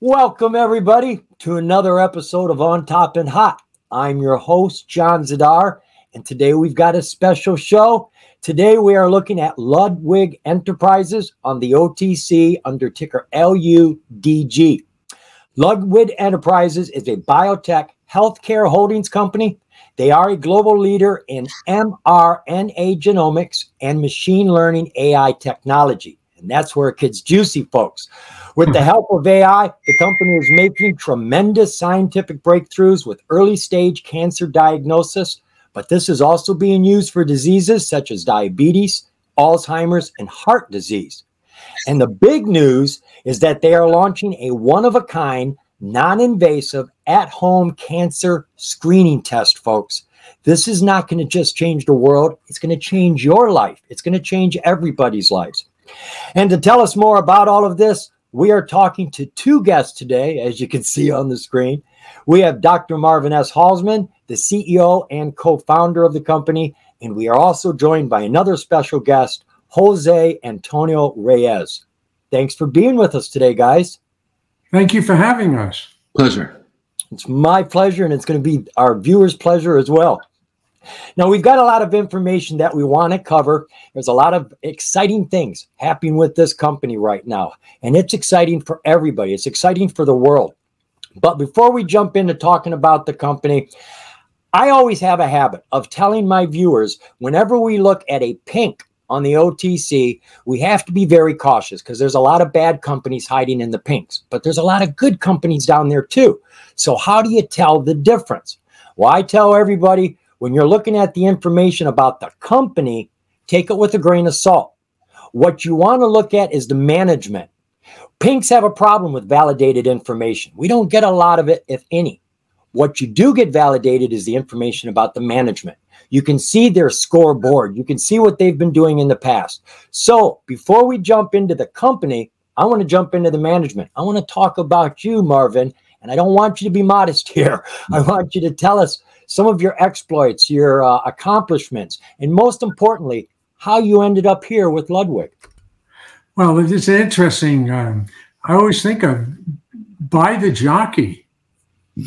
Welcome, everybody, to another episode of On Top and Hot. I'm your host, John Zidar, and today we've got a special show. Today we are looking at Ludwig Enterprises on the OTC under ticker LUDG. Ludwig Enterprises is a biotech healthcare holdings company. They are a global leader in mRNA genomics and machine learning AI technology. And that's where it gets juicy, folks. With the hmm. help of AI, the company is making tremendous scientific breakthroughs with early stage cancer diagnosis, but this is also being used for diseases such as diabetes, Alzheimer's, and heart disease. And the big news is that they are launching a one of a kind, non invasive, at home cancer screening test, folks. This is not going to just change the world, it's going to change your life, it's going to change everybody's lives. And to tell us more about all of this, we are talking to two guests today, as you can see on the screen. We have Dr. Marvin S. Hausman, the CEO and co founder of the company. And we are also joined by another special guest, Jose Antonio Reyes. Thanks for being with us today, guys. Thank you for having us. Pleasure. It's my pleasure, and it's going to be our viewers' pleasure as well. Now, we've got a lot of information that we want to cover. There's a lot of exciting things happening with this company right now, and it's exciting for everybody. It's exciting for the world. But before we jump into talking about the company, I always have a habit of telling my viewers whenever we look at a pink on the OTC, we have to be very cautious because there's a lot of bad companies hiding in the pinks, but there's a lot of good companies down there too. So, how do you tell the difference? Well, I tell everybody when you're looking at the information about the company, take it with a grain of salt. What you want to look at is the management. Pinks have a problem with validated information. We don't get a lot of it, if any. What you do get validated is the information about the management. You can see their scoreboard. You can see what they've been doing in the past. So before we jump into the company, I want to jump into the management. I want to talk about you, Marvin. And I don't want you to be modest here. I want you to tell us some of your exploits, your uh, accomplishments, and most importantly, how you ended up here with Ludwig. Well, it's interesting. Um, I always think of buy the jockey.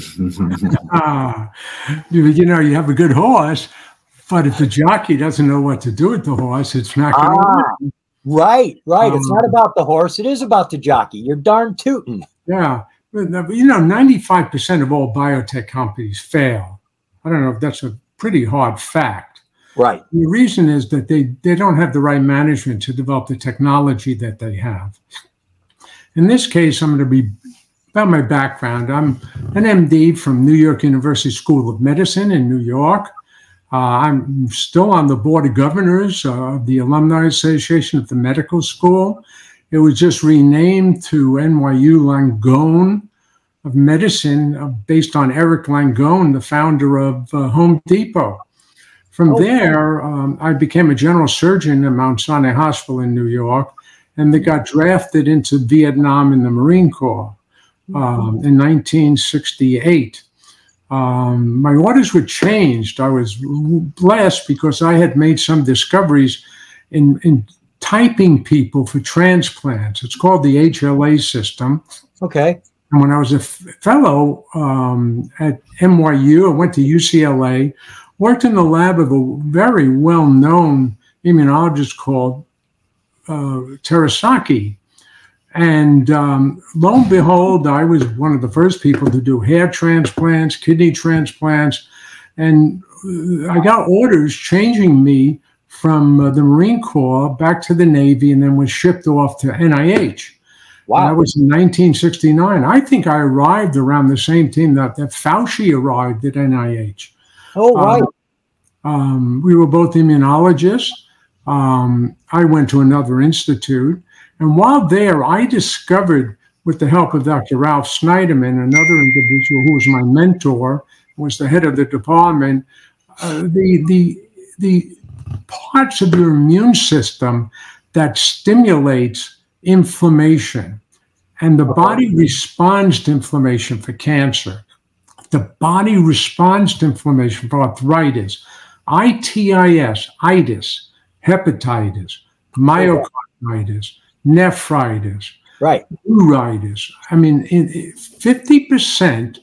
uh, you, you, know, you have a good horse, but if the jockey doesn't know what to do with the horse, it's not going to ah, work. Right, right. Um, it's not about the horse. It is about the jockey. You're darn tooting. Yeah. You know, 95% of all biotech companies fail. I don't know if that's a pretty hard fact. Right. The reason is that they, they don't have the right management to develop the technology that they have. In this case, I'm going to be about my background. I'm an MD from New York University School of Medicine in New York. Uh, I'm still on the board of governors of the Alumni Association of the Medical School. It was just renamed to NYU Langone of medicine uh, based on Eric Langone, the founder of uh, Home Depot. From oh. there, um, I became a general surgeon at Mount Sinai Hospital in New York, and they got drafted into Vietnam in the Marine Corps um, in 1968. Um, my orders were changed. I was blessed because I had made some discoveries in, in typing people for transplants. It's called the HLA system. Okay. And when I was a fellow um, at NYU, I went to UCLA, worked in the lab of a very well known immunologist called uh, Terasaki. And um, lo and behold, I was one of the first people to do hair transplants, kidney transplants. And uh, I got orders changing me from uh, the Marine Corps back to the Navy and then was shipped off to NIH. Wow. That was in 1969. I think I arrived around the same time that, that Fauci arrived at NIH. Oh, right. Um, um, we were both immunologists. Um, I went to another institute. And while there, I discovered, with the help of Dr. Ralph Snyderman, another individual who was my mentor, was the head of the department, uh, the, the, the parts of your immune system that stimulates inflammation and the uh-huh. body responds to inflammation for cancer. The body responds to inflammation for arthritis, ITIS, itis, hepatitis, myocarditis, nephritis, Right. Neuritis. I mean, fifty percent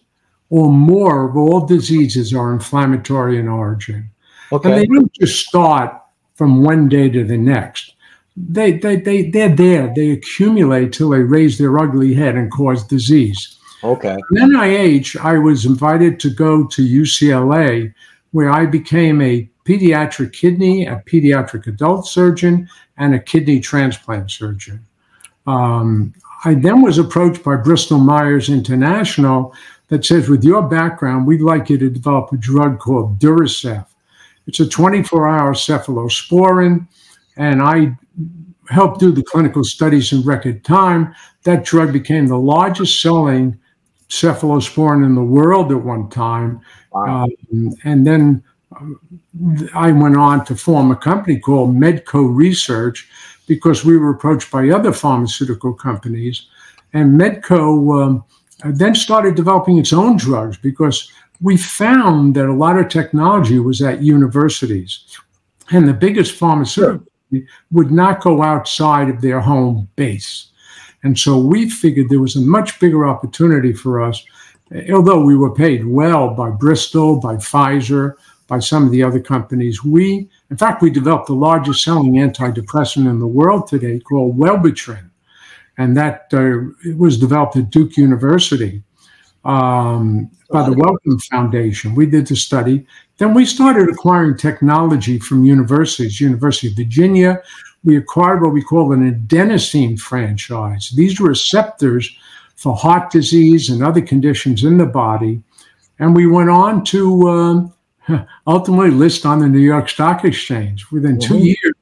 or more of all diseases are inflammatory in origin. Okay. And they don't just start from one day to the next. They, they, they, they're there. They accumulate till they raise their ugly head and cause disease. Okay. In NIH, I was invited to go to UCLA, where I became a pediatric kidney, a pediatric adult surgeon, and a kidney transplant surgeon. Um, I then was approached by Bristol Myers International that says, with your background, we'd like you to develop a drug called Duricef. It's a 24 hour cephalosporin, and I helped do the clinical studies in record time. That drug became the largest selling cephalosporin in the world at one time. Wow. Um, and then um, I went on to form a company called Medco Research because we were approached by other pharmaceutical companies. And Medco um, then started developing its own drugs because we found that a lot of technology was at universities. And the biggest pharmaceutical. Would not go outside of their home base. And so we figured there was a much bigger opportunity for us, although we were paid well by Bristol, by Pfizer, by some of the other companies. We, in fact, we developed the largest selling antidepressant in the world today called Wellbutrin and that uh, was developed at Duke University um, by the Wellcome Foundation. We did the study. Then we started acquiring technology from universities, University of Virginia. We acquired what we call an adenosine franchise. These were receptors for heart disease and other conditions in the body. And we went on to um, ultimately list on the New York Stock Exchange. Within mm-hmm. two years,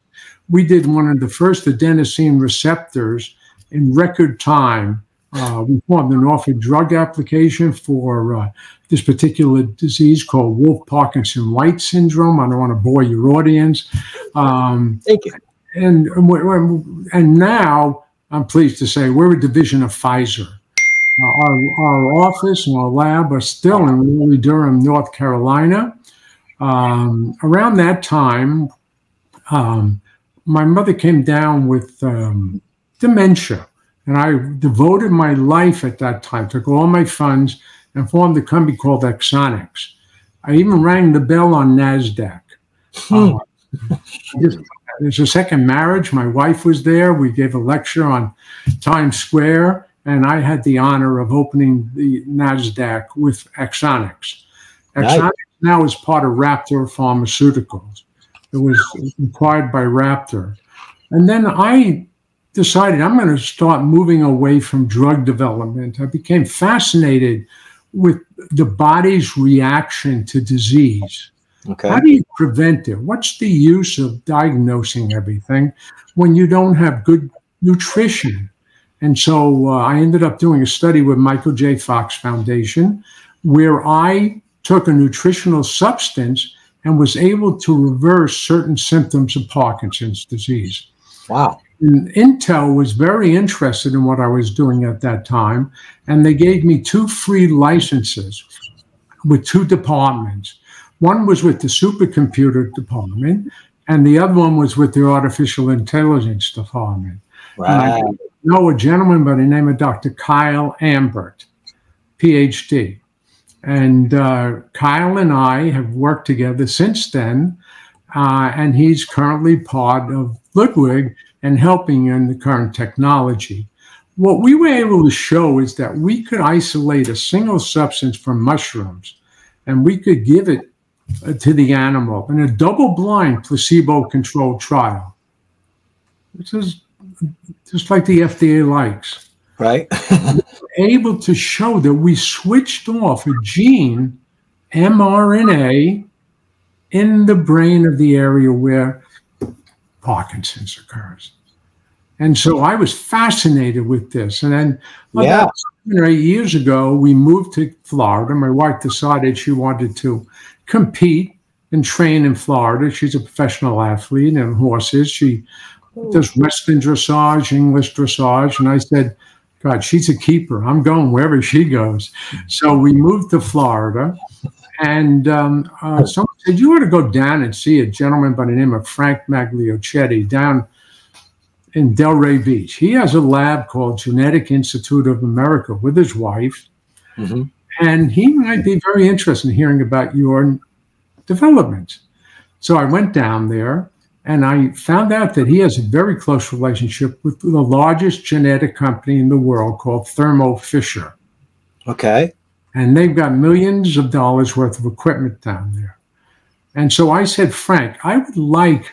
we did one of the first adenosine receptors in record time. Uh, we formed an orphan drug application for uh, this particular disease called Wolff Parkinson White syndrome. I don't want to bore your audience. Um, Thank you. And and now I'm pleased to say we're a division of Pfizer. Uh, our, our office and our lab are still in Raleigh, Durham, North Carolina. Um, around that time, um, my mother came down with um, dementia. And I devoted my life at that time, took all my funds and formed a company called Axonyx. I even rang the bell on NASDAQ. Hmm. Uh, there's a second marriage. My wife was there. We gave a lecture on Times Square, and I had the honor of opening the NASDAQ with Axonyx. Axonyx nice. now is part of Raptor Pharmaceuticals. It was acquired by Raptor. And then I decided I'm going to start moving away from drug development. I became fascinated with the body's reaction to disease. Okay. How do you prevent it? What's the use of diagnosing everything when you don't have good nutrition? And so uh, I ended up doing a study with Michael J. Fox Foundation where I took a nutritional substance and was able to reverse certain symptoms of Parkinson's disease. Wow. And Intel was very interested in what I was doing at that time, and they gave me two free licenses with two departments. One was with the supercomputer department, and the other one was with the artificial intelligence department. Right. I know a gentleman by the name of Dr. Kyle Ambert, PhD. And uh, Kyle and I have worked together since then, uh, and he's currently part of Ludwig and helping in the current technology. What we were able to show is that we could isolate a single substance from mushrooms and we could give it uh, to the animal in a double blind placebo controlled trial, which is just like the FDA likes. Right. able to show that we switched off a gene, mRNA, in the brain of the area where Parkinson's occurs. And so I was fascinated with this. And then yeah. about seven or eight years ago, we moved to Florida. My wife decided she wanted to compete and train in Florida. She's a professional athlete and horses. She Ooh. does Western dressage, English dressage. And I said, God, she's a keeper. I'm going wherever she goes. So we moved to Florida. And um, uh, someone said, You ought to go down and see a gentleman by the name of Frank Magliochetti down in Delray Beach. He has a lab called Genetic Institute of America with his wife. Mm-hmm. And he might be very interested in hearing about your development. So I went down there and I found out that he has a very close relationship with the largest genetic company in the world called Thermo Fisher. Okay. And they've got millions of dollars worth of equipment down there. And so I said, Frank, I would like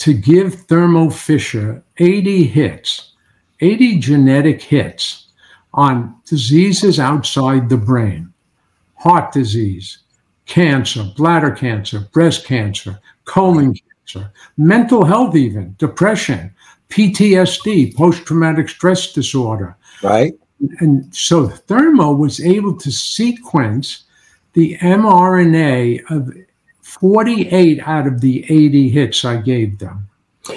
to give Thermo Fisher 80 hits, 80 genetic hits on diseases outside the brain heart disease, cancer, bladder cancer, breast cancer, colon cancer, mental health, even depression, PTSD, post traumatic stress disorder. Right. And so Thermo was able to sequence the mRNA of 48 out of the 80 hits I gave them.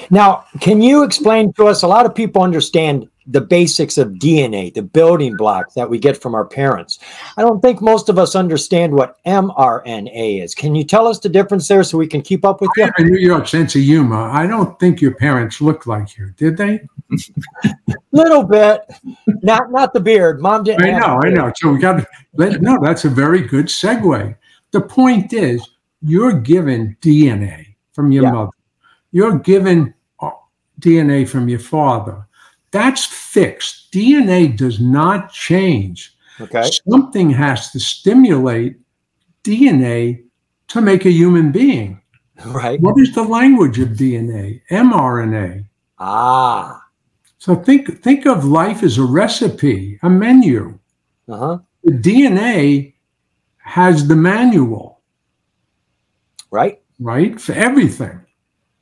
Now, can you explain to us? A lot of people understand the basics of DNA, the building blocks that we get from our parents. I don't think most of us understand what mRNA is. Can you tell us the difference there so we can keep up with I you? a New York sense of humor. I don't think your parents looked like you, did they? Little bit, not not the beard. Mom didn't. I know, I know. So we got no. That's a very good segue. The point is, you're given DNA from your yeah. mother. You're given uh, DNA from your father that's fixed. DNA does not change. Okay. Something has to stimulate DNA to make a human being. Right. What is the language of DNA? mRNA. Ah. So think think of life as a recipe, a menu. Uh-huh. The DNA has the manual. Right. Right? For everything.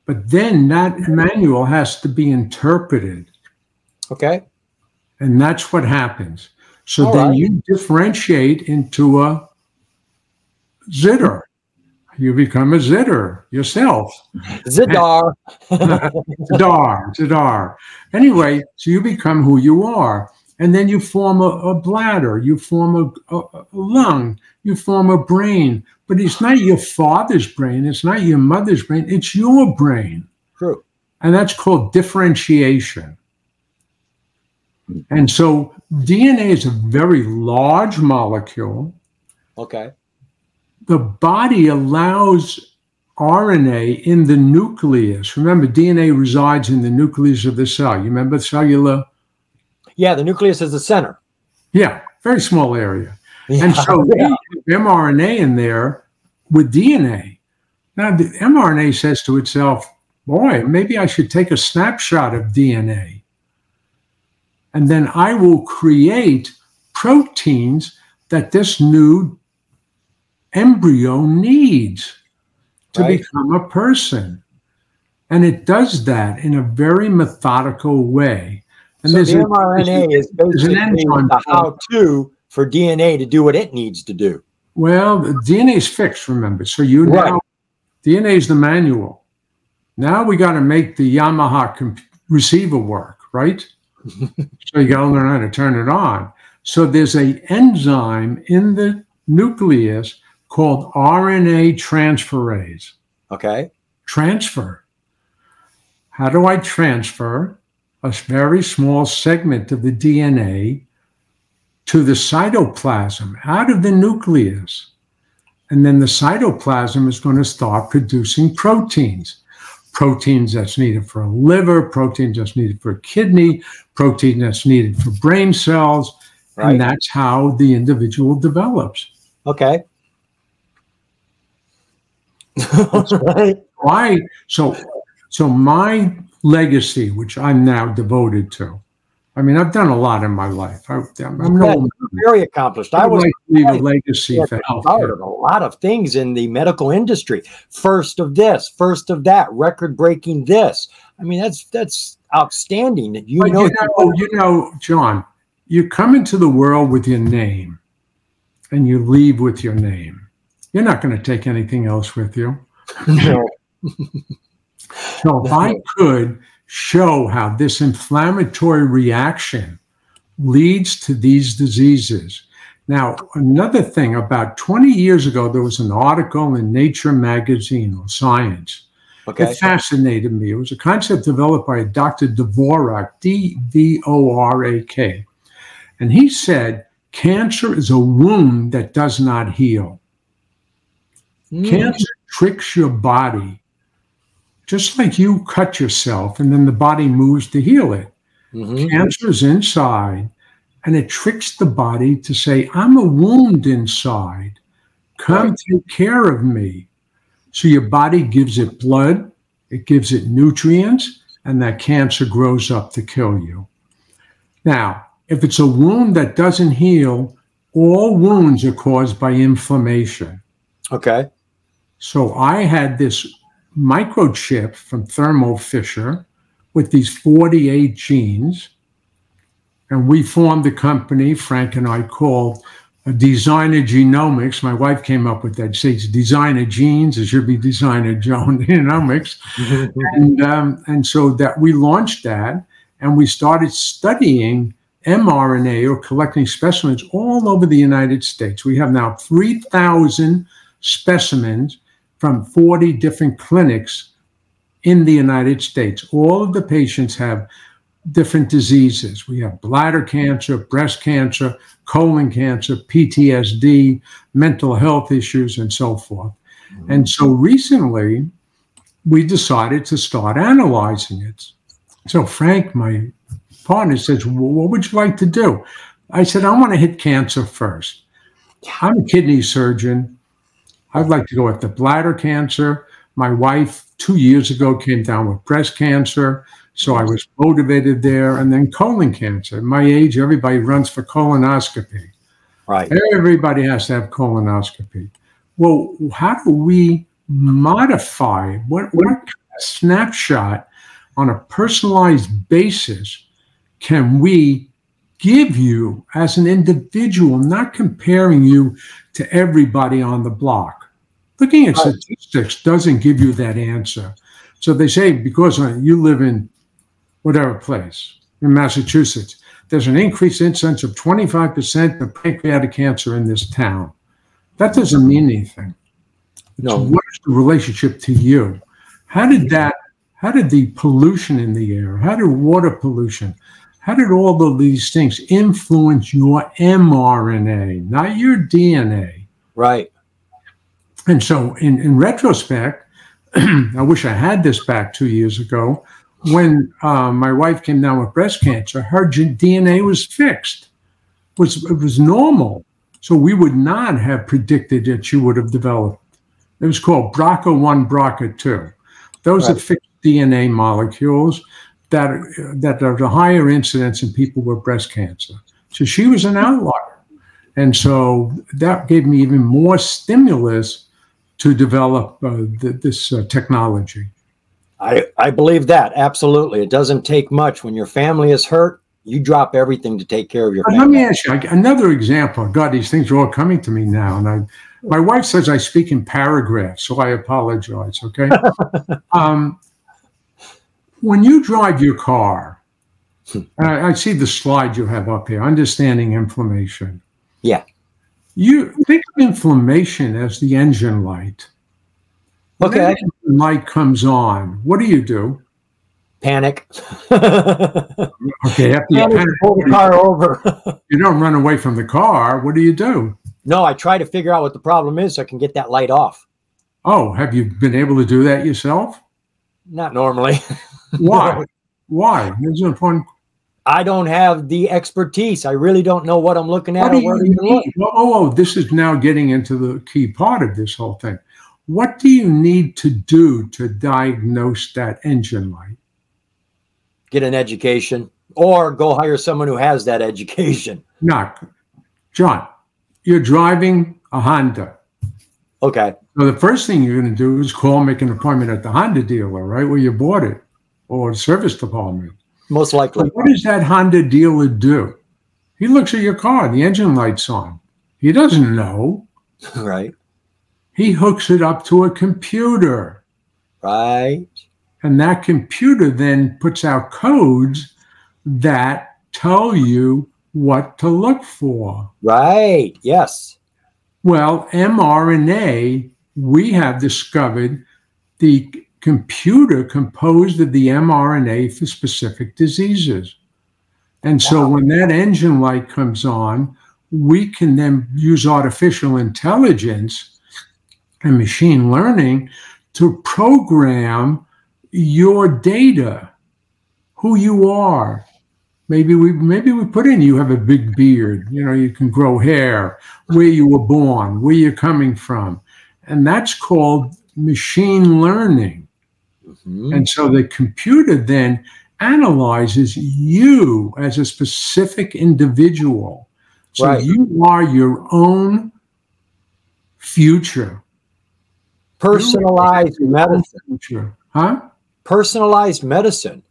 But then that manual has to be interpreted Okay. And that's what happens. So All then right. you differentiate into a zitter. You become a zitter yourself. Zidar. Zidar. Zidar. Anyway, so you become who you are. And then you form a, a bladder, you form a, a, a lung, you form a brain. But it's not your father's brain, it's not your mother's brain, it's your brain. True. And that's called differentiation. And so DNA is a very large molecule. Okay. The body allows RNA in the nucleus. Remember, DNA resides in the nucleus of the cell. You remember cellular? Yeah, the nucleus is the center. Yeah, very small area. Yeah. And so yeah. mRNA in there with DNA. Now, the mRNA says to itself, boy, maybe I should take a snapshot of DNA and then I will create proteins that this new embryo needs to right. become a person. And it does that in a very methodical way. And so the mRNA is basically the how-to for DNA to do what it needs to do. Well, the DNA is fixed, remember. So you right. now DNA is the manual. Now we got to make the Yamaha receiver work, right? so you got to learn how to turn it on. So there's a enzyme in the nucleus called RNA transferase. Okay. Transfer. How do I transfer a very small segment of the DNA to the cytoplasm out of the nucleus? And then the cytoplasm is going to start producing proteins proteins that's needed for a liver, protein that's needed for a kidney, protein that's needed for brain cells. Right. And that's how the individual develops. Okay. right. Why? So, so my legacy, which I'm now devoted to, I mean, I've done a lot in my life. I, am no, very accomplished. I, I was like leave a legacy for healthcare. A lot of things in the medical industry. First of this, first of that, record-breaking this. I mean, that's that's outstanding. You know, you know, you know, John, you come into the world with your name, and you leave with your name. You're not going to take anything else with you. No. so if I could show how this inflammatory reaction leads to these diseases. Now, another thing, about 20 years ago, there was an article in Nature magazine or Science, Okay. It fascinated me. It was a concept developed by Dr. Dvorak, D V O R A K. And he said, cancer is a wound that does not heal. Mm. Cancer tricks your body, just like you cut yourself and then the body moves to heal it. Mhm. Cancer is inside and it tricks the body to say, I'm a wound inside. Come Right. take care of me. So your body gives it blood, it gives it nutrients, and that cancer grows up to kill you. Now, if it's a wound that doesn't heal, all wounds are caused by inflammation. Okay. So I had this microchip from Thermo Fisher with these 48 genes. And we formed a company, Frank and I called uh, Designer Genomics. My wife came up with that. She says Designer Genes, it should be Designer Genomics. And, um, and so that we launched that and we started studying mRNA or collecting specimens all over the United States. We have now 3,000 specimens from 40 different clinics in the United States. All of the patients have different diseases. We have bladder cancer, breast cancer, colon cancer, PTSD, mental health issues, and so forth. Mm-hmm. And so recently, we decided to start analyzing it. So Frank, my partner, says, well, What would you like to do? I said, I want to hit cancer first. I'm a kidney surgeon. I'd like to go after bladder cancer. My wife, two years ago, came down with breast cancer. So I was motivated there. And then colon cancer. At my age, everybody runs for colonoscopy. Right. Everybody has to have colonoscopy. Well, how do we modify what, what kind of snapshot on a personalized basis can we give you as an individual, not comparing you to everybody on the block? Looking at Right. statistics doesn't give you that answer. So they say because you live in whatever place in Massachusetts, there's an increased incidence of 25% of pancreatic cancer in this town. That doesn't mean anything. No. So what is the relationship to you? How did that, how did the pollution in the air, how did water pollution, how did all of these things influence your mRNA, not your DNA? Right. And so, in, in retrospect, I wish I had this back two years ago. When uh, my wife came down with breast cancer, her DNA was fixed. It was it was normal, so we would not have predicted that she would have developed. It was called BRCA1, BRCA2. Those are fixed DNA molecules that that are the higher incidence in people with breast cancer. So she was an outlier, and so that gave me even more stimulus to develop uh, th- this uh, technology. I, I believe that. Absolutely. It doesn't take much. When your family is hurt, you drop everything to take care of your But let me ask you another example. God, these things are all coming to me now, and I, my wife says I speak in paragraphs, so I apologize. Okay. um, when you drive your car, I, I see the slide you have up here, understanding inflammation. Yeah. You think of inflammation as the engine light. When Okay. light comes on. What do you do? Panic. Okay, after you, Panic, pull the car over. you don't run away from the car. What do you do? no, I try to figure out what the problem is so I can get that light off. Oh, have you been able to do that yourself? Not normally. Why? Why? There's no point. I don't have the expertise. I really don't know what I'm looking at What you to even look. need? Well, oh, oh, this is now getting into the key part of this whole thing. What do you need to do to diagnose that engine light? Get an education or go hire someone who has that education. Not, John. You're driving a Honda. Okay. So the first thing you're going to do is call, make an appointment at the Honda dealer, right where you bought it, or service department. Most likely. But what does that Honda dealer do? He looks at your car, the engine light's on. He doesn't know. right. He hooks it up to a computer. Right. And that computer then puts out codes that tell you what to look for. Right. Yes. Well, mRNA, we have discovered the computer composed of the mRNA for specific diseases. And so when that engine light comes on, we can then use artificial intelligence and machine learning to program your data, who you are. Maybe we maybe we put in you have a big beard, you know, you can grow hair, where you were born, where you're coming from. And that's called machine learning. Mm-hmm. And so the computer then analyzes you as a specific individual. So right. you are your own future. Personalized medicine. Future. Huh? Personalized medicine.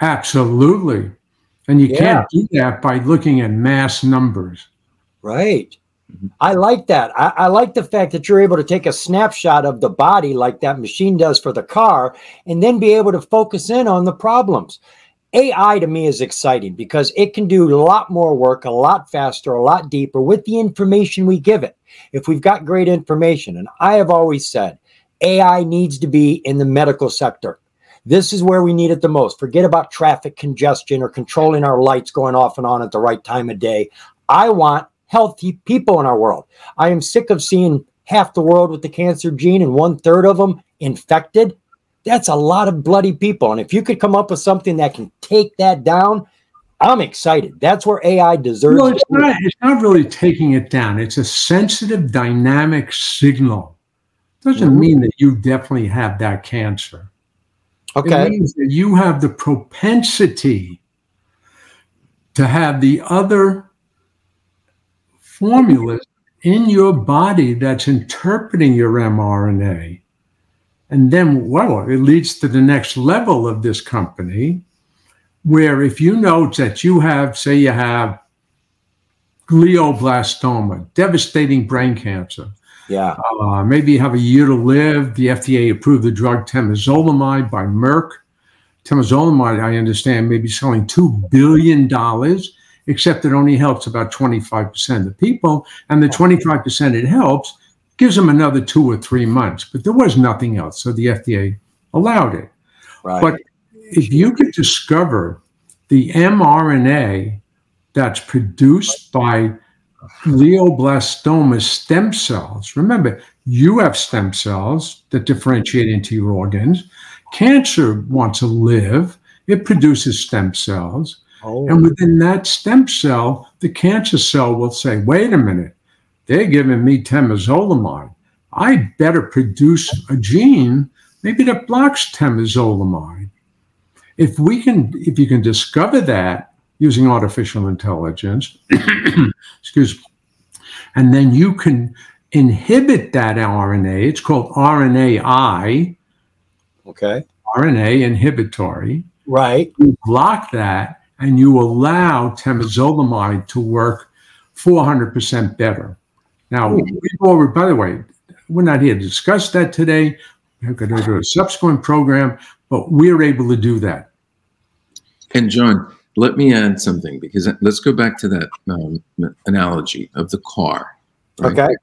Absolutely. And you yeah. can't do that by looking at mass numbers. Right. Mm-hmm. I like that. I, I, like the fact that you're able to take a snapshot of the body like that machine does for the car and then be able to focus in on the problems. AI to me is exciting because it can do a lot more work, a lot faster, a lot deeper with the information we give it. If we've got great information, and I have always said AI needs to be in the medical sector. This is where we need it the most. Forget about traffic congestion or controlling our lights going off and on at the right time of day. I want healthy people in our world. I am sick of seeing half the world with the cancer gene and one third of them infected. That's a lot of bloody people. And if you could come up with something that can take that down, I'm excited. That's where AI deserves. No, it's not, it's not really taking it down. It's a sensitive, dynamic signal. Doesn't mm-hmm. mean that you definitely have that cancer. Okay. It means that you have the propensity to have the other formulas in your body that's interpreting your mRNA. And then, well, it leads to the next level of this company, where if you note that you have, say, you have glioblastoma, devastating brain cancer. Yeah. Uh, maybe you have a year to live. The FDA approved the drug temozolomide by Merck. Temozolomide, I understand, may be selling $2 billion except it only helps about 25% of the people. And the 25% it helps gives them another two or three months. But there was nothing else. So the FDA allowed it. Right. But if you could discover the mRNA that's produced by glioblastoma stem cells, remember, you have stem cells that differentiate into your organs. Cancer wants to live, it produces stem cells. Oh. And within that stem cell, the cancer cell will say, wait a minute, they're giving me temozolomide. I better produce a gene maybe that blocks temozolomide. If we can, if you can discover that using artificial intelligence, excuse me, and then you can inhibit that RNA, it's called RNAi. Okay. RNA inhibitory. Right. You block that, and you allow temozolomide to work 400% better. Now, we've already, by the way, we're not here to discuss that today. We're going to do a subsequent program, but we're able to do that. And John, let me add something because let's go back to that um, analogy of the car. Right? Okay.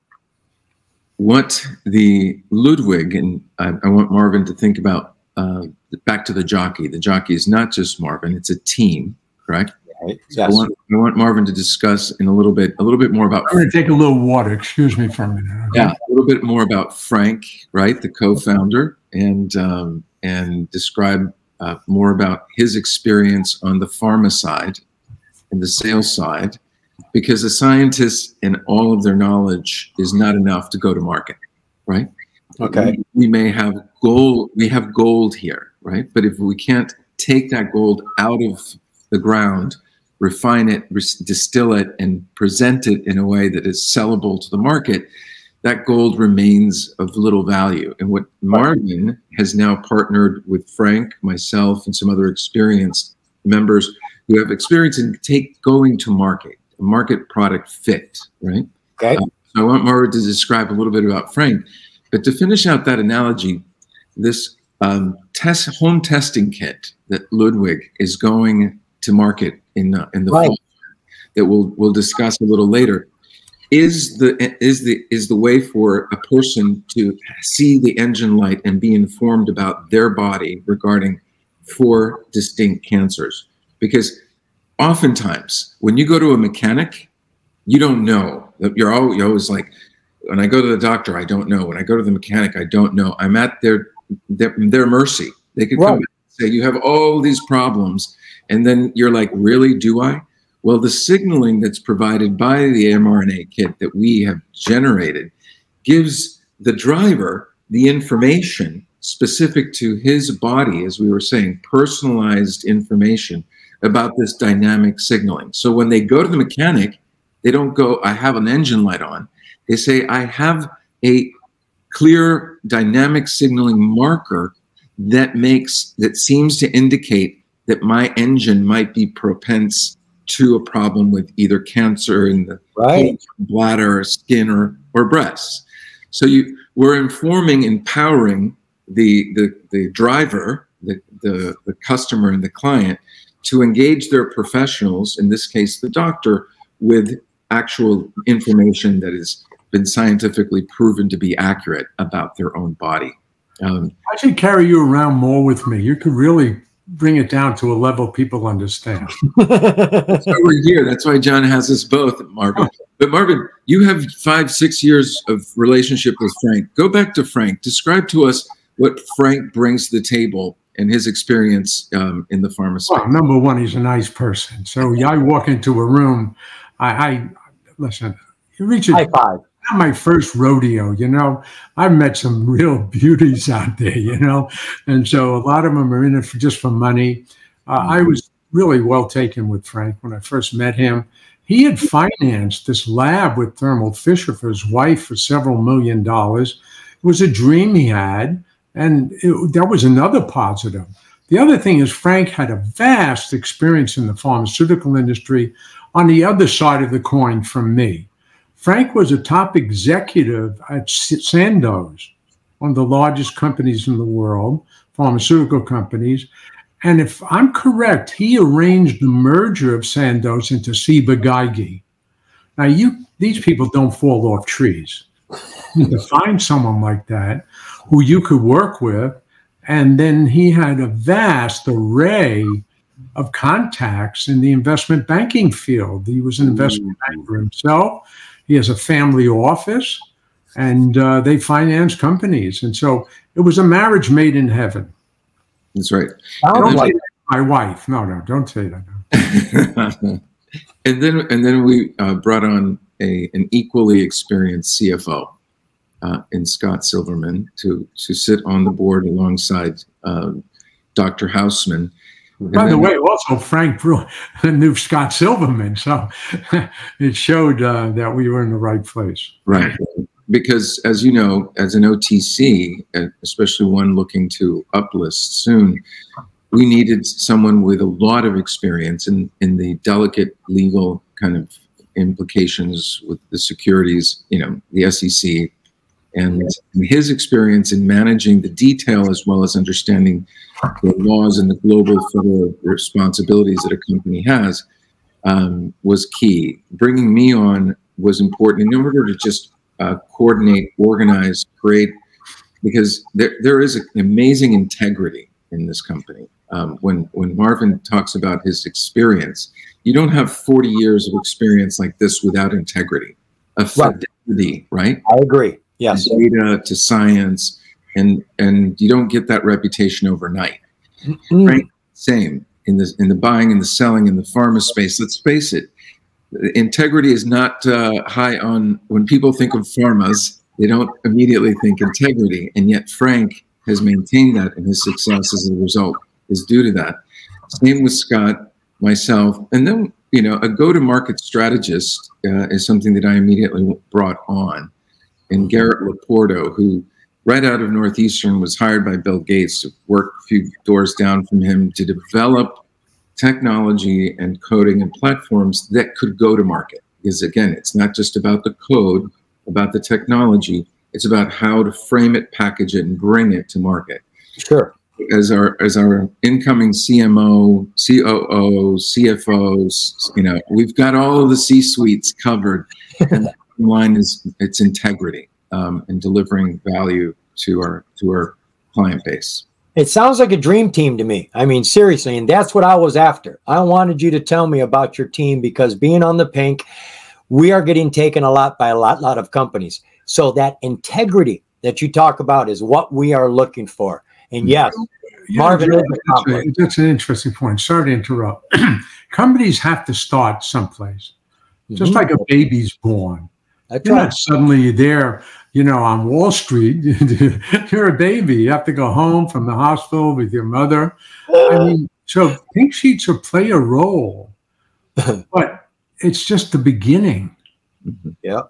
What the Ludwig, and I, I want Marvin to think about uh, back to the jockey. The jockey is not just Marvin, it's a team correct? Right. Yes. I want, I want Marvin to discuss in a little bit, a little bit more about. I'm going to take a little water. Excuse me for a minute. Okay? Yeah, a little bit more about Frank, right, the co-founder, and um, and describe uh, more about his experience on the pharma side and the sales side, because a scientist and all of their knowledge is not enough to go to market, right? Okay. We, we may have gold. We have gold here, right? But if we can't take that gold out of the ground, refine it, distill it, and present it in a way that is sellable to the market, that gold remains of little value. And what Marvin has now partnered with Frank, myself, and some other experienced members who have experience in take going to market, a market product fit, right? Okay. Uh, so I want Marvin to describe a little bit about Frank. But to finish out that analogy, this um, test home testing kit that Ludwig is going to market in the, in the right. that we'll we'll discuss a little later. is the is the is the way for a person to see the engine light and be informed about their body regarding four distinct cancers? Because oftentimes when you go to a mechanic you don't know. You're always, you're always like when i go to the doctor i don't know. When i go to the mechanic i don't know. I'm at their their, their mercy. They could come and say you have all these problems and then you're like really do i well, the signaling that's provided by the mRNA kit that we have generated gives the driver the information specific to his body, as we were saying, personalized information about this dynamic signaling. So when they go to the mechanic, they don't go, I have an engine light on. They say, I have a clear dynamic signaling marker that makes, that seems to indicate that my engine might be propense to a problem with either cancer in the right. bladder, skin, or, or breasts. So you we're informing, empowering the the, the driver, the, the, the customer and the client to engage their professionals, in this case the doctor, with actual information that has been scientifically proven to be accurate about their own body. Um, I should carry you around more with me. You could really bring it down to a level people understand. That's why we're here. That's why John has us both, Marvin. But Marvin, you have five, six years of relationship with Frank. Go back to Frank. Describe to us what Frank brings to the table and his experience um, in the pharmacy. Well, number one, he's a nice person. So I walk into a room, I, I listen. You reach a, high five not my first rodeo, you know. I've met some real beauties out there, you know, and so a lot of them are in it for, just for money. Uh, I mm-hmm. was really well taken with Frank when I first met him. He had financed this lab with Thermo Fisher for his wife for several million dollars. It was a dream he had, and it, that was another positive. The other thing is, Frank had a vast experience in the pharmaceutical industry on the other side of the coin from me. Frank was a top executive at Sandoz, one of the largest companies in the world, pharmaceutical companies. And if I'm correct, he arranged the merger of Sandoz into Ciba-Geigy. Now, you these people don't fall off trees. to find someone like that who you could work with, and then he had a vast array of contacts in the investment banking field. He was an investment mm. banker himself. He has a family office, and uh, they finance companies. And so it was a marriage made in heaven. That's right. Don't like my wife. No, no, don't say that. and then, and then we uh, brought on a an equally experienced CFO uh, in Scott Silverman to to sit on the board alongside uh, Dr. Hausman by the way, also Frank Brewer knew Scott Silverman, so it showed uh, that we were in the right place. Right, because as you know, as an OTC, especially one looking to uplist soon, we needed someone with a lot of experience in in the delicate legal kind of implications with the securities, you know, the SEC, and his experience in managing the detail as well as understanding the laws and the global federal responsibilities that a company has um, was key. Bringing me on was important in order to just uh, coordinate, organize, create, because there, there is an amazing integrity in this company. Um, when, when Marvin talks about his experience, you don't have 40 years of experience like this without integrity, a fidelity, right? I agree. Yes. Data to science, and and you don't get that reputation overnight. Mm-hmm. Right? Same in the in the buying and the selling in the pharma space. Let's face it, integrity is not uh, high on when people think of pharmas. They don't immediately think integrity, and yet Frank has maintained that, and his success as a result is due to that. Same with Scott, myself, and then you know a go-to-market strategist uh, is something that I immediately brought on, and Garrett Laporto, who right out of Northeastern, was hired by Bill Gates to work a few doors down from him to develop technology and coding and platforms that could go to market. Because again, it's not just about the code, about the technology. It's about how to frame it, package it, and bring it to market. Sure. As our as our incoming CMO, COO, CFOs, you know, we've got all of the C suites covered. line is its integrity um, and delivering value to our to our client base. It sounds like a dream team to me. I mean, seriously, and that's what I was after. I wanted you to tell me about your team because being on the pink, we are getting taken a lot by a lot, lot of companies. So that integrity that you talk about is what we are looking for. And yes, yeah, Marvin that's, a, that's, an interesting point. Sorry to interrupt. Companies have to start someplace. Mm-hmm. Just like a baby's born. That's You're not suddenly there, you know, on Wall Street. You're a baby. You have to go home from the hospital with your mother. I mean, so pink sheets will play a role, but it's just the beginning. Yeah.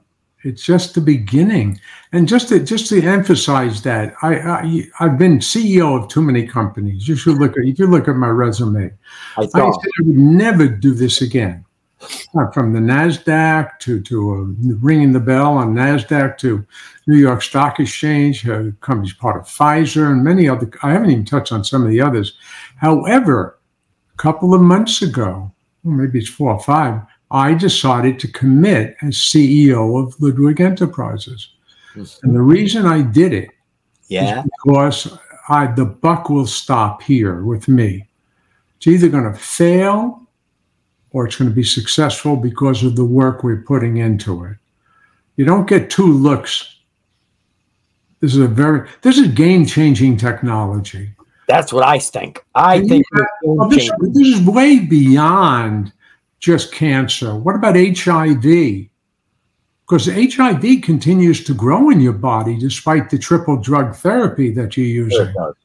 It's just the beginning, and just to just to emphasize that, I, I have been CEO of too many companies. You should look at if you look at my resume. I, I said I would never do this again. From the Nasdaq to to uh, ringing the bell on Nasdaq to New York Stock Exchange, uh, companies part of Pfizer and many other. I haven't even touched on some of the others. However, a couple of months ago, well, maybe it's four or five, I decided to commit as CEO of Ludwig Enterprises. And the reason I did it yeah. because I, the buck will stop here with me. It's either going to fail or it's going to be successful because of the work we're putting into it. You don't get two looks. This is a very this is game changing technology. That's what I think. I and think well, this, this is way beyond just cancer? What about HIV? Because HIV continues to grow in your body despite the triple drug therapy that you're using. Sure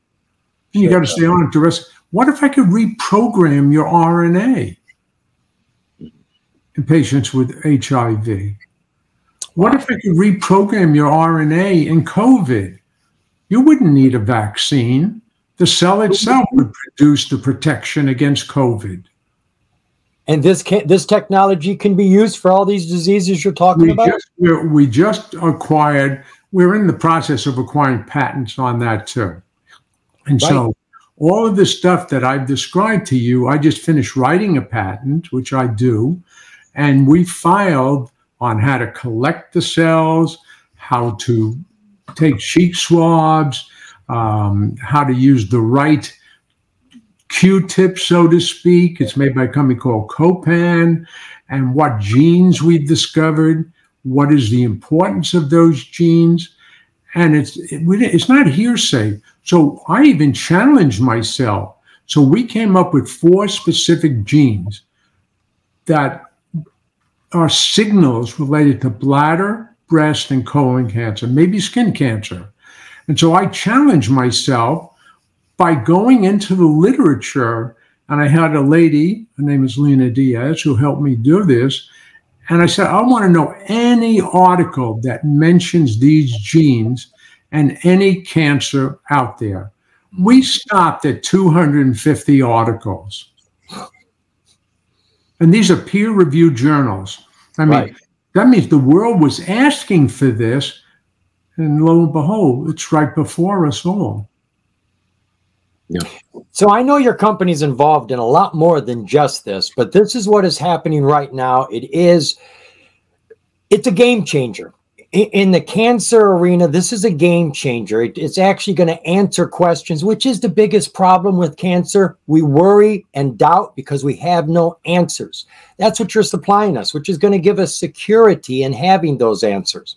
you got to stay on it to rest. What if I could reprogram your RNA in patients with HIV? What if I could reprogram your RNA in COVID? You wouldn't need a vaccine. The cell itself would produce the protection against COVID. And this can this technology can be used for all these diseases you're talking we about. Just, we just acquired. We're in the process of acquiring patents on that too. And right. so, all of the stuff that I've described to you, I just finished writing a patent, which I do, and we filed on how to collect the cells, how to take cheek swabs, um, how to use the right Q-tip, so to speak. It's made by a company called Copan. And what genes we've discovered, what is the importance of those genes, and it's it, it's not hearsay. So I even challenged myself. So we came up with four specific genes that are signals related to bladder, breast, and colon cancer, maybe skin cancer. And so I challenged myself by going into the literature, and I had a lady, her name is Lena Diaz, who helped me do this. And I said, I want to know any article that mentions these genes and any cancer out there. We stopped at 250 articles. And these are peer reviewed journals. I mean, right. that means the world was asking for this. And lo and behold, it's right before us all. Yeah. So I know your company's involved in a lot more than just this, but this is what is happening right now. It is it's a game changer. In the cancer arena, this is a game changer. It's actually going to answer questions, which is the biggest problem with cancer. We worry and doubt because we have no answers. That's what you're supplying us, which is going to give us security in having those answers.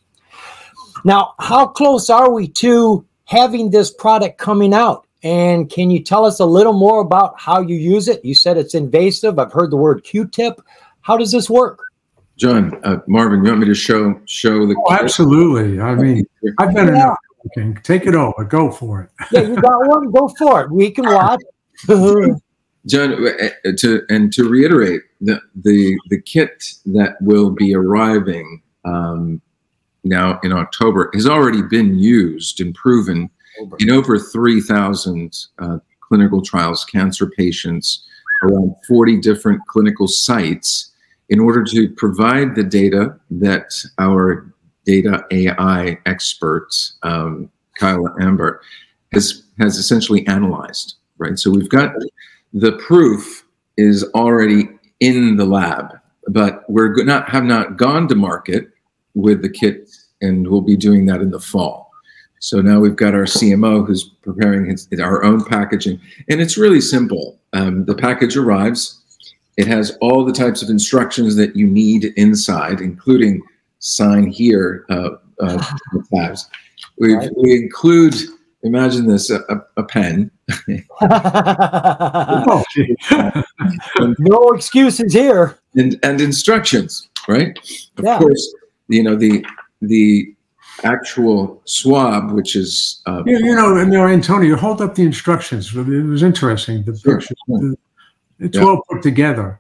Now, how close are we to having this product coming out? And can you tell us a little more about how you use it? You said it's invasive. I've heard the word Q-tip. How does this work? John, uh, Marvin, you want me to show show the? Oh, absolutely. I mean, I've been yeah. enough. Take it over. Go for it. yeah, you got one. Go for it. We can watch. John, uh, uh, to and to reiterate, the the the kit that will be arriving um, now in October has already been used and proven over. in over 3,000 uh, clinical trials, cancer patients, around 40 different clinical sites, in order to provide the data that our data AI expert, um, Kyle Ambert, has, has essentially analyzed, right? So we've got the proof is already in the lab, but we're not have not gone to market with the kit, and we'll be doing that in the fall. So now we've got our CMO who's preparing his, our own packaging, and it's really simple. Um, the package arrives. It has all the types of instructions that you need inside, including sign here uh, uh, tabs. we right. We include, imagine this, a, a pen. no excuses here. And, and instructions, right? Of yeah. course, you know, the, the actual swab, which is uh, yeah, you know, and there, Antonio, hold up the instructions. It was interesting. The sure, pictures, sure. It's yeah. well put together.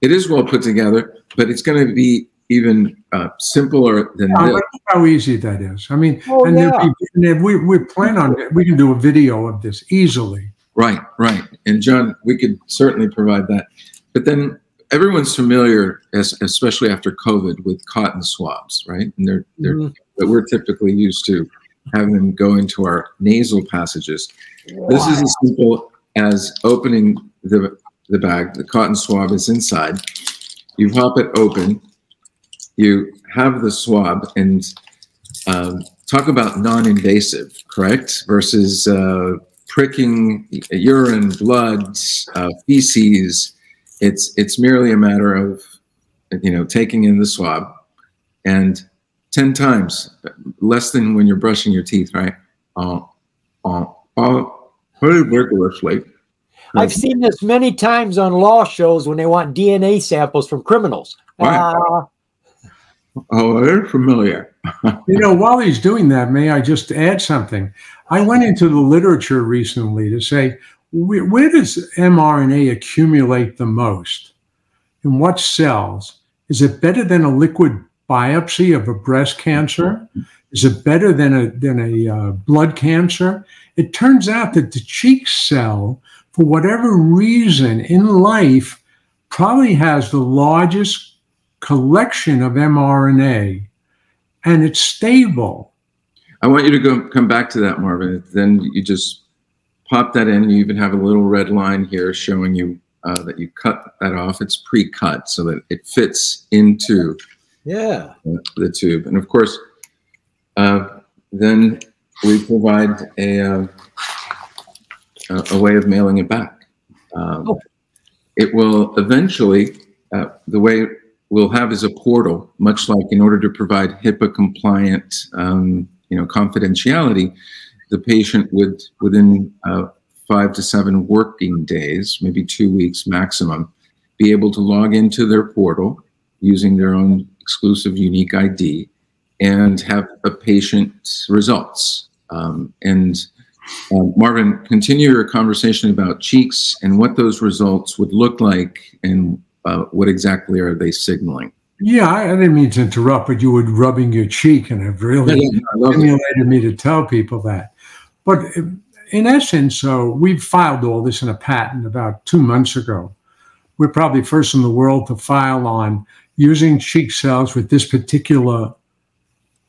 It is well put together, but it's going to be even uh, simpler than yeah, this. How easy that is! I mean, oh, and, yeah. and we we plan on it. We can do a video of this easily. Right, right. And John, we could certainly provide that. But then everyone's familiar, as, especially after COVID, with cotton swabs, right? And they're they're mm -hmm that we're typically used to having them go into our nasal passages. Wow. This is as simple as opening the, the bag. The cotton swab is inside. You pop it open. You have the swab and um, talk about non-invasive, correct? Versus uh, pricking urine, blood, uh, feces. It's it's merely a matter of you know taking in the swab and 10 times, less than when you're brushing your teeth, right? Uh, uh, uh, very rigorously. I've seen this many times on law shows when they want DNA samples from criminals. Right. Uh, oh, they're familiar. you know, while he's doing that, may I just add something? I went into the literature recently to say, where, where does mRNA accumulate the most? In what cells? Is it better than a liquid biopsy of a breast cancer? Is it better than a, than a uh, blood cancer? It turns out that the cheek cell, for whatever reason in life, probably has the largest collection of mRNA and it's stable. I want you to go come back to that, Marvin. Then you just pop that in. You even have a little red line here showing you uh, that you cut that off. It's pre-cut so that it fits into yeah. The tube. And of course, uh, then we provide a, uh, a way of mailing it back. Um, oh. It will eventually, uh, the way we'll have is a portal, much like in order to provide HIPAA compliant, um, you know, confidentiality, the patient would, within uh, five to seven working days, maybe two weeks maximum, be able to log into their portal using their own exclusive unique ID and have a patient's results. Um, and uh, Marvin, continue your conversation about cheeks and what those results would look like and uh, what exactly are they signaling. Yeah, I, didn't mean to interrupt, but you were rubbing your cheek and it really yeah, stimulated me to tell people that. But in essence, so we filed all this in a patent about two months ago. We're probably first in the world to file on using cheek cells with this particular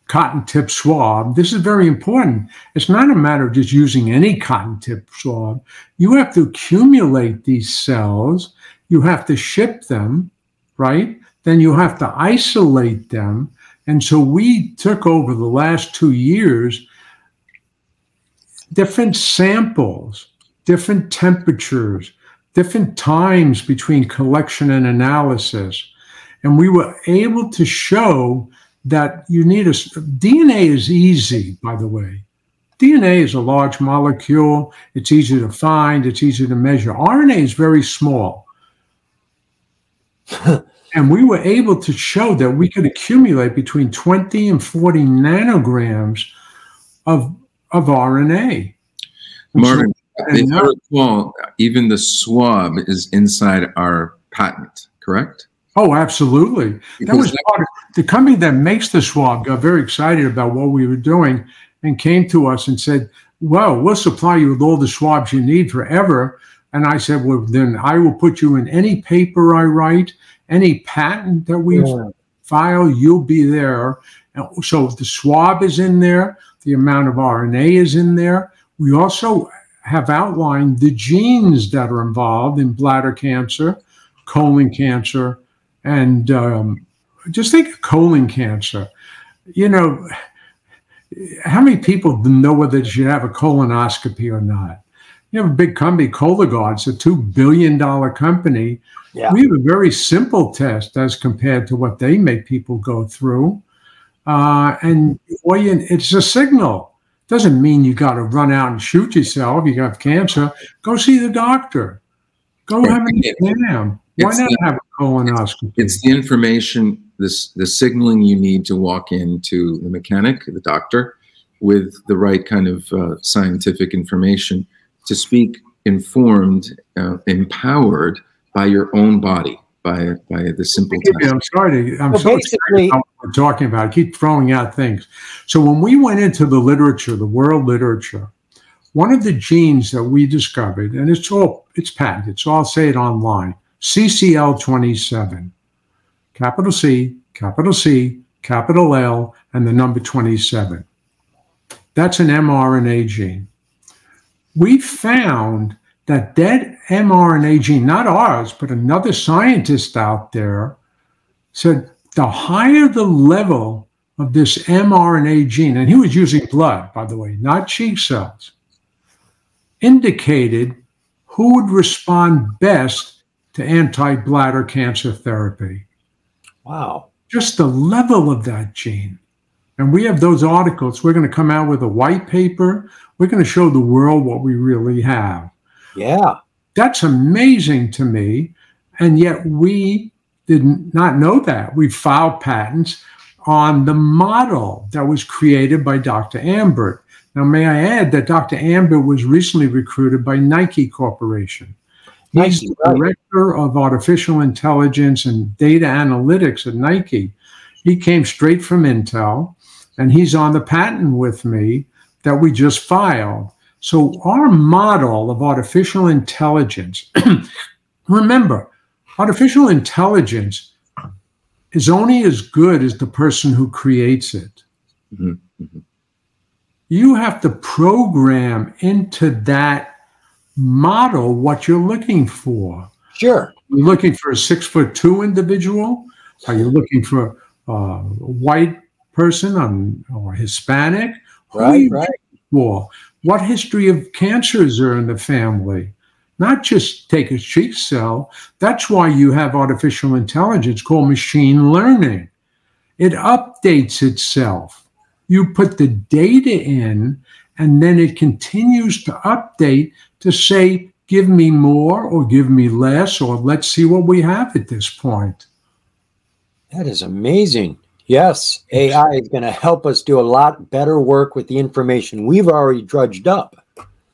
cotton tip swab. This is very important. It's not a matter of just using any cotton tip swab. You have to accumulate these cells. You have to ship them, right? Then you have to isolate them. And so we took over the last two years different samples, different temperatures, different times between collection and analysis and we were able to show that you need a DNA is easy, by the way. DNA is a large molecule. It's easy to find. It's easy to measure. RNA is very small. and we were able to show that we could accumulate between 20 and 40 nanograms of, of RNA. Marvin, so, if I recall, even the swab is inside our patent, correct? Oh, absolutely. That was part of, the company that makes the swab got very excited about what we were doing and came to us and said, well, we'll supply you with all the swabs you need forever. And I said, well, then I will put you in any paper I write, any patent that we yeah. file, you'll be there. And So the swab is in there, the amount of RNA is in there. We also have outlined the genes that are involved in bladder cancer, colon cancer, and um, just think of colon cancer. You know, how many people know whether they should have a colonoscopy or not? You have a big company, it's a two billion dollar company. Yeah. We have a very simple test as compared to what they make people go through, uh, and well, it's a signal. Doesn't mean you got to run out and shoot yourself. You got cancer. Go see the doctor. Go have an exam. Why not have a colonoscopy? It's, it's the information, this the signaling you need to walk into the mechanic, the doctor, with the right kind of uh, scientific information to speak informed, uh, empowered by your own body, by by the simple. I'm sorry. I'm well, so basically, we're talking about. I keep throwing out things. So when we went into the literature, the world literature, one of the genes that we discovered, and it's all it's patented, so I'll say it online, CCL27, capital C, capital C, capital L, and the number 27. That's an mRNA gene. We found that that mRNA gene, not ours, but another scientist out there, said the higher the level of this mRNA gene, and he was using blood, by the way, not cheek cells, indicated who would respond best to anti bladder cancer therapy. Wow. Just the level of that gene. And we have those articles. We're going to come out with a white paper. We're going to show the world what we really have. Yeah. That's amazing to me. And yet we did not know that. We filed patents on the model that was created by Dr. Ambert. Now, may I add that Dr. Ambert was recently recruited by Nike Corporation. He's Nike, the director of artificial intelligence and data analytics at Nike. He came straight from Intel, and he's on the patent with me that we just filed. So, our model of artificial intelligence, remember, artificial intelligence is only as good as the person who creates it. Mm-hmm. Mm-hmm you have to program into that model what you're looking for. Sure. You're looking for a six foot two individual? Are you looking for a white person or Hispanic? Right, right. For? What history of cancers are in the family? Not just take a cheek cell. That's why you have artificial intelligence called machine learning. It updates itself you put the data in, and then it continues to update to say, give me more or give me less, or let's see what we have at this point. That is amazing. Yes, AI is going to help us do a lot better work with the information we've already drudged up.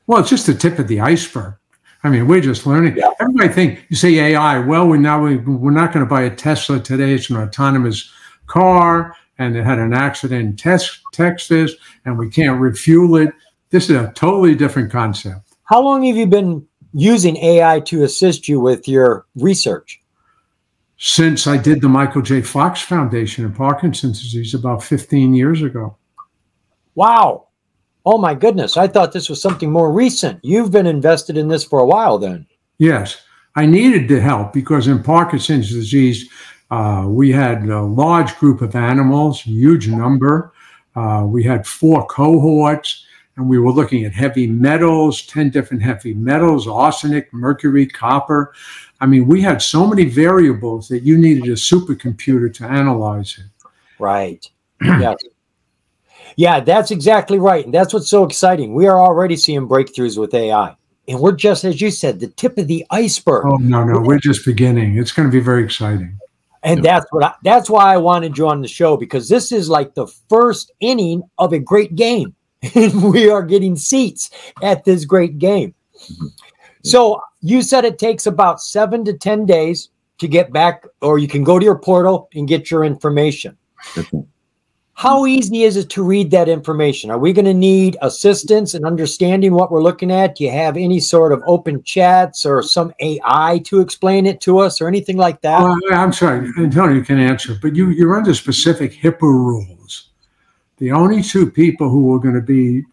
Well, it's just the tip of the iceberg. I mean, we're just learning. Yeah. Everybody think you say AI. Well, we now we, we're not going to buy a Tesla today. It's an autonomous car and it had an accident in Texas and we can't refuel it. This is a totally different concept. How long have you been using AI to assist you with your research? Since I did the Michael J. Fox Foundation in Parkinson's disease about 15 years ago. Wow. Oh my goodness. I thought this was something more recent. You've been invested in this for a while then. Yes. I needed the help because in Parkinson's disease, uh, we had a large group of animals, huge number. Uh, we had four cohorts, and we were looking at heavy metals, 10 different heavy metals, arsenic, mercury, copper. I mean, we had so many variables that you needed a supercomputer to analyze it. Right. yes. Yeah, that's exactly right. And that's what's so exciting. We are already seeing breakthroughs with AI. And we're just, as you said, the tip of the iceberg. Oh, no, no, we're just beginning. It's going to be very exciting. And that's what I, that's why I wanted you on the show because this is like the first inning of a great game. And we are getting seats at this great game. Mm-hmm. So you said it takes about seven to 10 days to get back, or you can go to your portal and get your information. How easy is it to read that information? Are we going to need assistance in understanding what we're looking at? Do you have any sort of open chats or some AI to explain it to us or anything like that? Well, I'm sorry, Antonio you can answer, but you, you're under specific HIPAA rules. The only two people who we're going to be,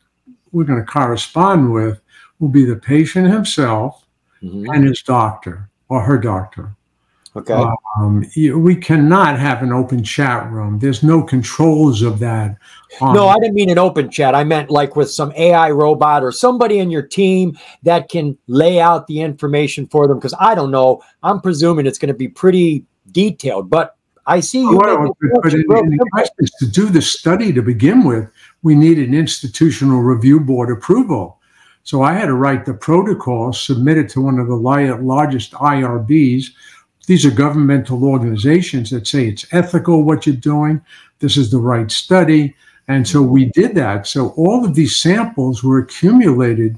we're going to correspond with will be the patient himself mm-hmm. and his doctor or her doctor. Okay. Um, we cannot have an open chat room. There's no controls of that. on- No, I didn't mean an open chat. I meant like with some AI robot or somebody in your team that can lay out the information for them. Because I don't know. I'm presuming it's going to be pretty detailed, but I see you. Well, but- in, in questions, to do the study to begin with, we need an institutional review board approval. So I had to write the protocol, submit it to one of the largest IRBs. These are governmental organizations that say it's ethical what you're doing. This is the right study. And so we did that. So all of these samples were accumulated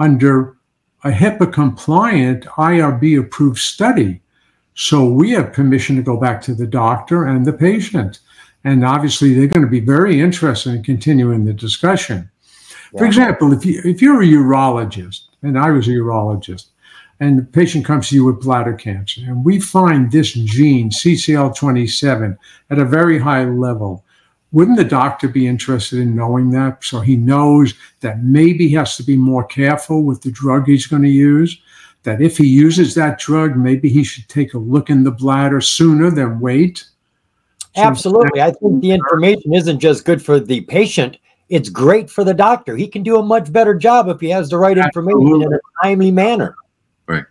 under a HIPAA compliant IRB approved study. So we have permission to go back to the doctor and the patient. And obviously, they're going to be very interested in continuing the discussion. For example, if, you, if you're a urologist, and I was a urologist, and the patient comes to you with bladder cancer, and we find this gene, CCL27, at a very high level, wouldn't the doctor be interested in knowing that so he knows that maybe he has to be more careful with the drug he's going to use? That if he uses that drug, maybe he should take a look in the bladder sooner than wait? So- Absolutely. I think the information isn't just good for the patient, it's great for the doctor. He can do a much better job if he has the right information in a timely manner. Right.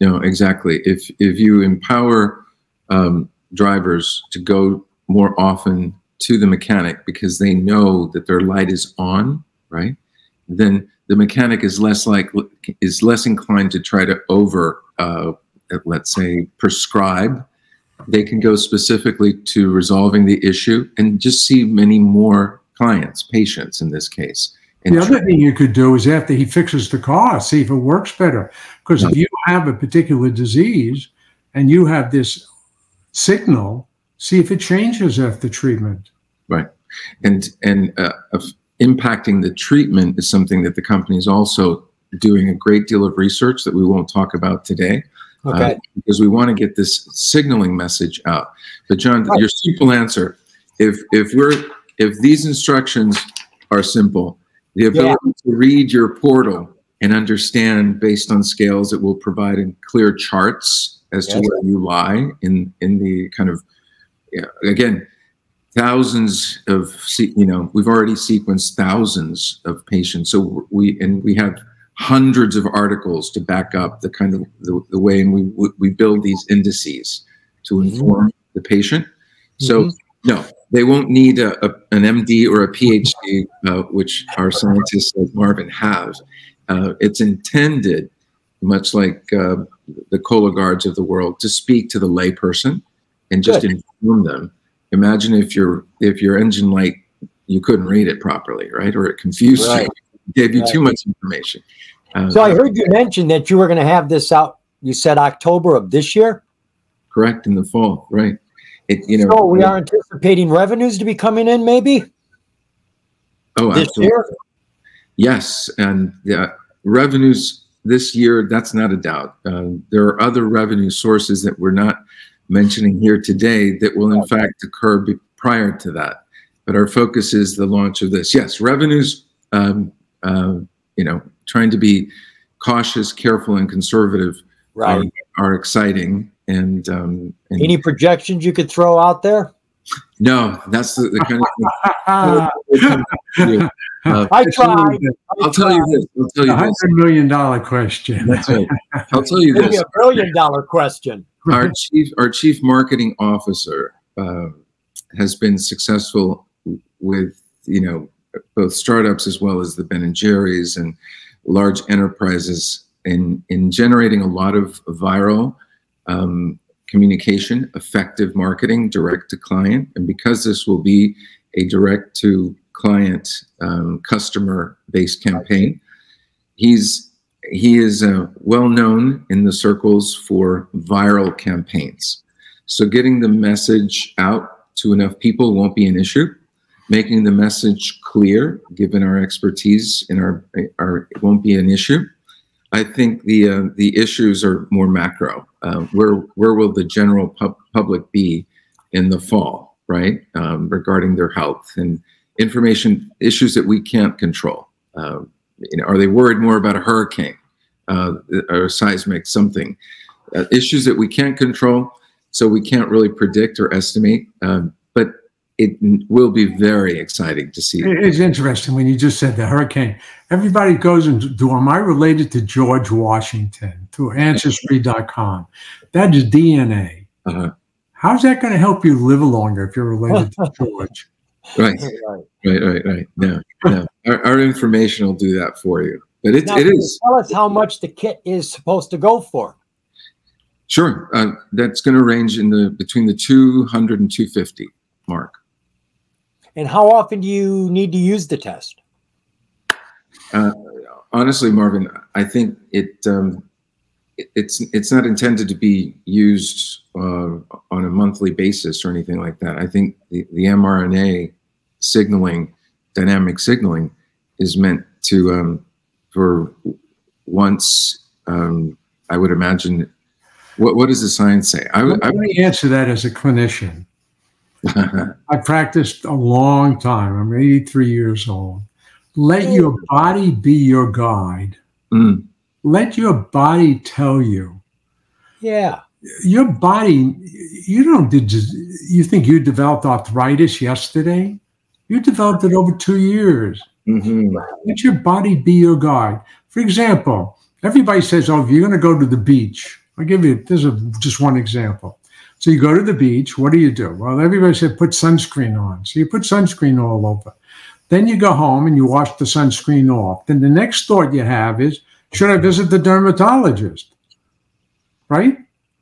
No, exactly. If if you empower um, drivers to go more often to the mechanic because they know that their light is on, right? Then the mechanic is less like is less inclined to try to over, uh, let's say, prescribe. They can go specifically to resolving the issue and just see many more clients, patients in this case. And The other thing you could do is after he fixes the car, see if it works better. Because if you have a particular disease and you have this signal, see if it changes after treatment. Right. And and uh, of impacting the treatment is something that the company is also doing a great deal of research that we won't talk about today uh, Okay. because we want to get this signaling message out but john Right. your simple answer if if we're if these instructions are simple the ability to read your portal and understand based on scales that will provide in clear charts as to where you lie in in the kind of yeah, again thousands of you know we've already sequenced thousands of patients so we and we have hundreds of articles to back up the kind of the, the way and we we build these indices to inform the patient so Mhm. no they won't need a, a, an md or a phd uh, which our scientists like marvin have uh, it's intended much like uh, the cologuards of the world to speak to the layperson and just Good. inform them imagine if your if your engine light you couldn't read it properly right or it confused Right. you gave you Right. too much information uh, So I heard you mention that you were going to have this out. You said October of this year. correct in the fall right it you know So we are anticipating revenues to be coming in maybe oh this absolutely. year. Yes, and yeah, revenues this year, that's not a doubt. Uh, there are other revenue sources that we're not mentioning here today that will, in fact, occur be- prior to that. But our focus is the launch of this. Yes, revenues, um, uh, you know, trying to be cautious, careful, and conservative Right. um, are exciting. And, um, and Any projections you could throw out there? no, that's the, the kind of thing. Uh, I tried. I'll tell you this. I'll tell The you this. hundred million dollar question. That's right. I'll tell you Maybe this. a billion dollar question. Our chief our chief marketing officer uh, has been successful with you know both startups as well as the Ben and Jerry's and large enterprises in in generating a lot of viral um, communication, effective marketing, direct to client, and because this will be a direct to client um, customer based campaign, he's he is uh, well known in the circles for viral campaigns. So getting the message out to enough people won't be an issue. Making the message clear, given our expertise in our, our won't be an issue. I think the uh, the issues are more macro. Uh, where where will the general pub- public be in the fall, right? Um, regarding their health and information issues that we can't control. Uh, you know, are they worried more about a hurricane uh, or seismic something? Uh, issues that we can't control. so we can't really predict or estimate. Um, but it will be very exciting to see. It's interesting when you just said the hurricane. Everybody goes and do, am I related to George Washington through Ancestry.com? That is DNA. Uh-huh. How's that going to help you live longer if you're related to George? Right, right, right, right. No, no. Our, our, information will do that for you. But it, now, it is. Tell us how much the kit is supposed to go for. Sure. Uh, that's going to range in the between the 200 and 250 mark. And how often do you need to use the test? Uh, honestly, Marvin, I think it, um, it, it's it's not intended to be used uh, on a monthly basis or anything like that. I think the, the mRNA signaling, dynamic signaling, is meant to um, for once. Um, I would imagine. What what does the science say? I, would, Let me answer that as a clinician. I practiced a long time. I'm 83 years old. Let your body be your guide. Mm. Let your body tell you. Yeah. Your body, you don't did you think you developed arthritis yesterday? You developed it over two years. Mm-hmm. Let your body be your guide. For example, everybody says, "Oh, if you're going to go to the beach," I'll give you this is just one example. So you go to the beach. What do you do? Well, everybody said put sunscreen on. So you put sunscreen all over. Then you go home and you wash the sunscreen off. Then the next thought you have is, should I visit the dermatologist? Right?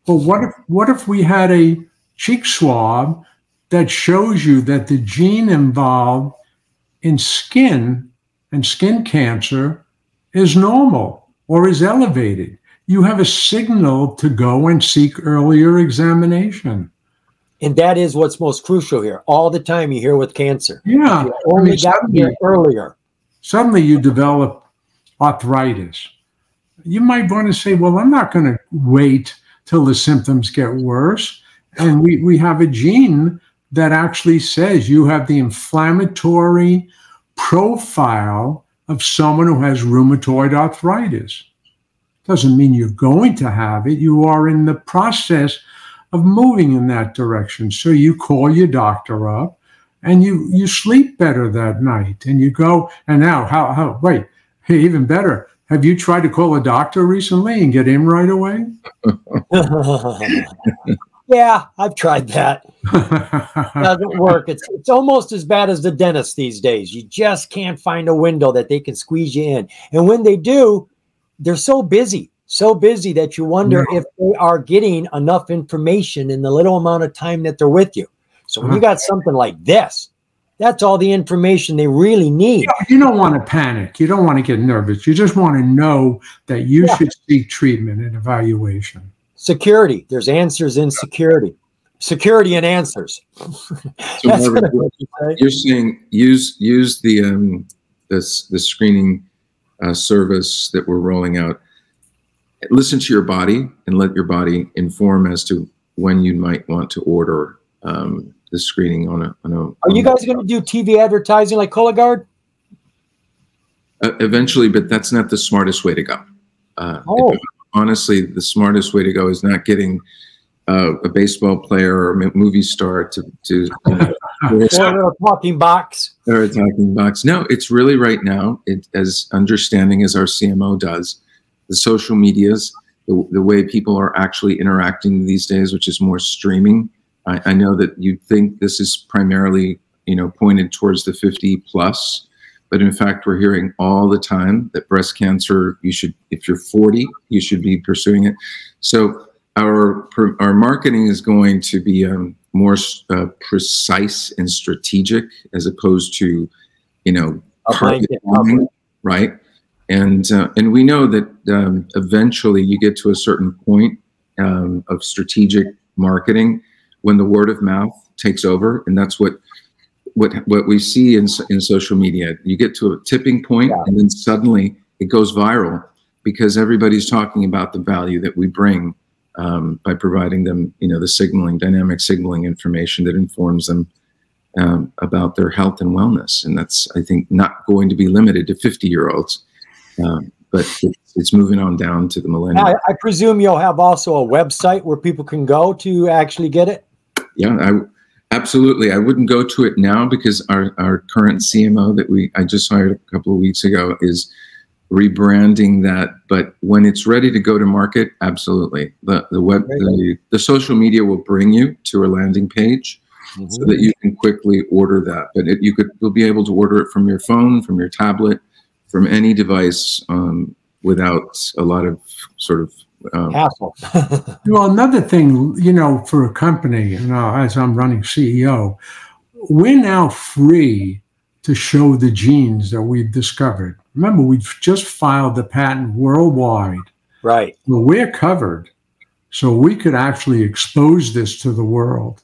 But what if what if we had a cheek swab that shows you that the gene involved in skin and skin cancer is normal or is elevated? you have a signal to go and seek earlier examination. And that is what's most crucial here. All the time you hear with cancer. Yeah. You only I mean, got suddenly, earlier. Suddenly you develop arthritis. You might want to say, well, I'm not going to wait till the symptoms get worse. And we, we have a gene that actually says you have the inflammatory profile of someone who has rheumatoid arthritis. Doesn't mean you're going to have it. You are in the process of moving in that direction. So you call your doctor up and you you sleep better that night and you go and now how how wait even better have you tried to call a doctor recently and get in right away? Yeah i've tried that. Doesn't work. It's it's almost as bad as the dentist these days. You just can't find a window that they can squeeze you in. And when they do they're so busy, so busy that you wonder if they are getting enough information in the little amount of time that they're with you. So when you uh-huh. got something like this, that's all the information they really need. You don't, want to panic. You don't want to get nervous. You just want to know that you yeah. should seek treatment and evaluation. Security. There's answers in security. Security and answers. so Marvin, you're, you're saying use use the um, this the screening uh, service that we're rolling out, listen to your body and let your body inform as to when you might want to order um, the screening on a. On a Are you guys going to do TV advertising like Cologuard? Uh, eventually, but that's not the smartest way to go. Uh, oh. honestly, the smartest way to go is not getting uh, a baseball player or a movie star to to you know, or a talking box or a talking box. No, it's really right now. It as understanding as our CMO does, the social medias, the, the way people are actually interacting these days, which is more streaming. I, I know that you think this is primarily you know pointed towards the 50 plus but in fact we're hearing all the time that breast cancer you should if you're 40 you should be pursuing it. So our our marketing is going to be um, more uh, precise and strategic as opposed to you know right? And uh, and we know that um, eventually you get to a certain point um, of strategic marketing when the word of mouth takes over and that's what what what we see in in social media you get to a tipping point yeah. and then suddenly it goes viral because everybody's talking about the value that we bring um, by providing them, you know, the signaling, dynamic signaling information that informs them um, about their health and wellness. And that's, I think, not going to be limited to 50 year olds. Um, but it's, it's moving on down to the millennium. I, I presume you'll have also a website where people can go to actually get it. Yeah, I absolutely. I wouldn't go to it now because our, our current CMO that we I just hired a couple of weeks ago is rebranding that. But when it's ready to go to market, absolutely. The the web the, the social media will bring you to a landing page mm-hmm. so that you can quickly order that. But it, you could you'll be able to order it from your phone, from your tablet, from any device um, without a lot of sort of um, hassle. well, another thing, you know, for a company, you know, as I'm running CEO, we're now free to show the genes that we've discovered. Remember, we've just filed the patent worldwide. Right. Well, we're covered. So we could actually expose this to the world.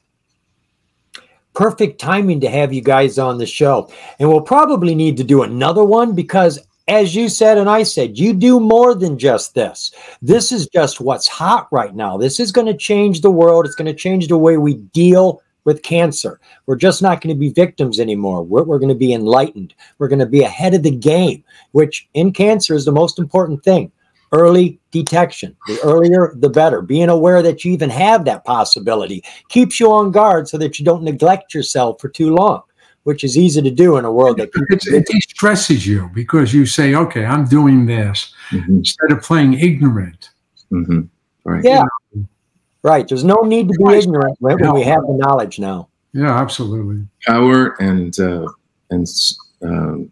Perfect timing to have you guys on the show. And we'll probably need to do another one because as you said and I said, you do more than just this. This is just what's hot right now. This is going to change the world. It's going to change the way we deal with cancer. We're just not going to be victims anymore. We're, we're going to be enlightened. We're going to be ahead of the game, which in cancer is the most important thing. Early detection. The earlier, the better. Being aware that you even have that possibility keeps you on guard so that you don't neglect yourself for too long which is easy to do in a world that it de-stresses you because you say, "Okay, I'm doing this," mm-hmm. instead of playing ignorant. Mm-hmm. Right. Yeah. You know? Right. There's no need to be ignorant when yeah. we have the knowledge now. Yeah, absolutely. Power and uh, and um,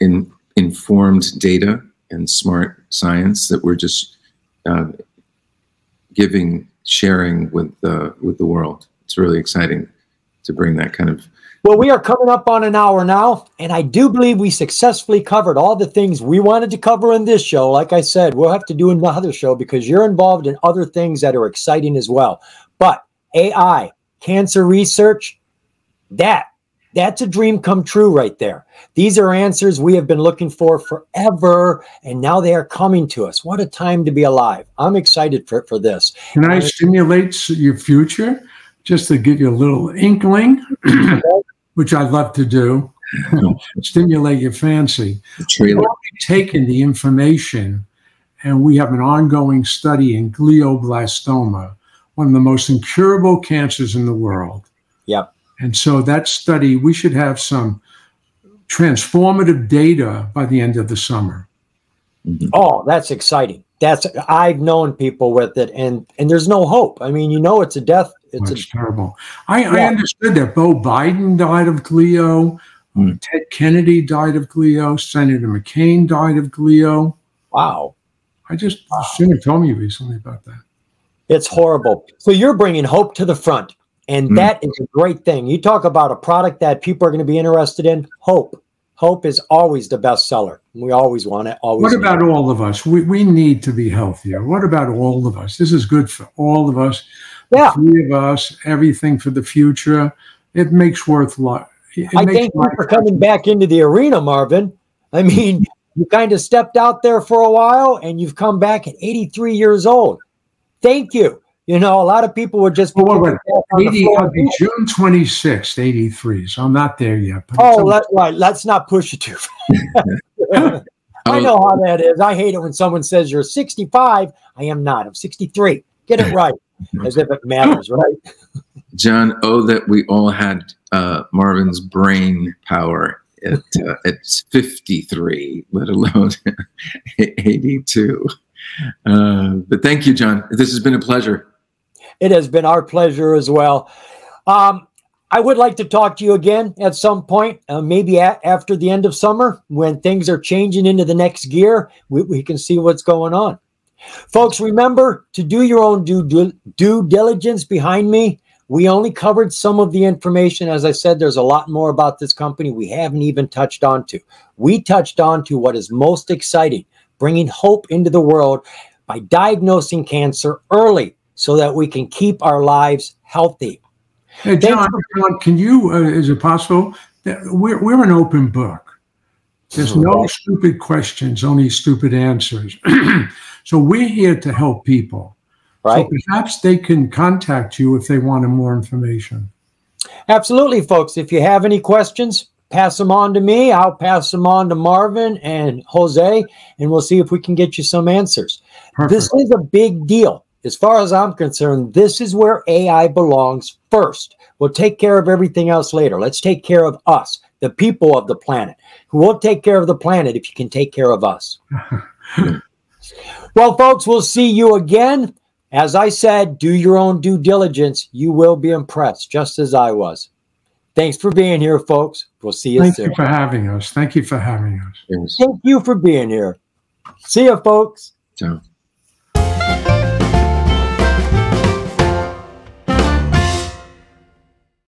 in informed data and smart science that we're just uh, giving, sharing with the with the world. It's really exciting to bring that kind of well, we are coming up on an hour now, and I do believe we successfully covered all the things we wanted to cover in this show. Like I said, we'll have to do another show because you're involved in other things that are exciting as well. But AI, cancer research, that that's a dream come true right there. These are answers we have been looking for forever, and now they are coming to us. What a time to be alive. I'm excited for, for this. Can I stimulate your future? Just to give you a little inkling. which I'd love to do, stimulate your fancy. We've taken the information, and we have an ongoing study in glioblastoma, one of the most incurable cancers in the world. Yep. And so that study, we should have some transformative data by the end of the summer. Mm-hmm. Oh, that's exciting. That's I've known people with it, and and there's no hope. I mean, you know, it's a death it's a, terrible. I, yeah. I, understood that Beau Biden died of glio. Mm. Ted Kennedy died of glio. Senator McCain died of glio. Wow. I just wow. Sooner told me recently about that. It's horrible. So you're bringing hope to the front, and mm. that is a great thing. You talk about a product that people are going to be interested in. Hope. Hope is always the best seller. We always want it. Always. What about all of us? We, we need to be healthier. What about all of us? This is good for all of us yeah. three of us, everything for the future. It makes worth life. I thank you for coming back into the arena, Marvin. I mean, you kind of stepped out there for a while and you've come back at 83 years old. Thank you. You know, a lot of people would just be. Well, 80, I'll be uh, June 26th, 83. So I'm not there yet. Oh, let, right. Let's not push it too far. I oh. know how that is. I hate it when someone says you're 65. I am not. I'm 63. Get it right as if it matters, right? John, oh, that we all had uh, Marvin's brain power at, uh, at 53, let alone 82. Uh, but thank you, John. This has been a pleasure. It has been our pleasure as well. Um, I would like to talk to you again at some point, uh, maybe after the end of summer when things are changing into the next gear. We, we can see what's going on. Folks, remember to do your own due, due diligence behind me. We only covered some of the information. As I said, there's a lot more about this company we haven't even touched on to. We touched on to what is most exciting, bringing hope into the world by diagnosing cancer early so that we can keep our lives healthy. Hey, John, John can you, uh, is it possible? We're, we're an open book. There's no stupid questions, only stupid answers. so we're here to help people. Right. So perhaps they can contact you if they wanted more information. Absolutely, folks. If you have any questions, pass them on to me. I'll pass them on to Marvin and Jose, and we'll see if we can get you some answers. Perfect. This is a big deal. As far as I'm concerned, this is where AI belongs first. We'll take care of everything else later. Let's take care of us, the people of the planet, who will take care of the planet if you can take care of us. well, folks, we'll see you again. As I said, do your own due diligence. You will be impressed, just as I was. Thanks for being here, folks. We'll see you Thank soon. you for having us. Thank you for having us. Thank you for being here. See you, folks. Ciao.